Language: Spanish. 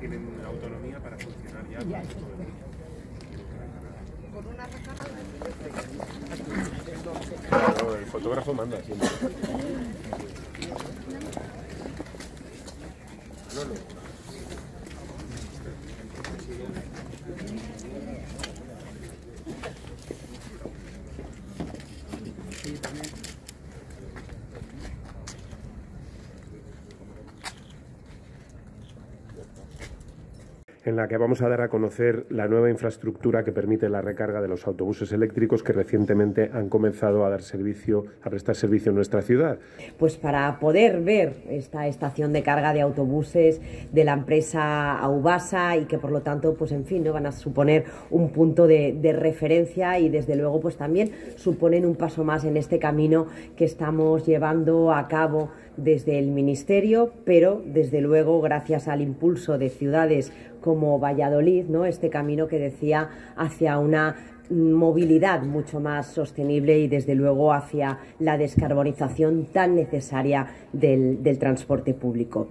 tienen autonomía para funcionar ya con Claro, el fotógrafo manda siempre. No, no. En la que vamos a dar a conocer la nueva infraestructura que permite la recarga de los autobuses eléctricos que recientemente han comenzado a dar servicio, a prestar servicio en nuestra ciudad. Pues para poder ver esta estación de carga de autobuses de la empresa Aubasa y que por lo tanto, pues en fin, no van a suponer un punto de, de referencia y desde luego, pues también suponen un paso más en este camino que estamos llevando a cabo desde el Ministerio, pero desde luego gracias al impulso de ciudades como Valladolid, ¿no? este camino que decía hacia una movilidad mucho más sostenible y desde luego hacia la descarbonización tan necesaria del, transporte público.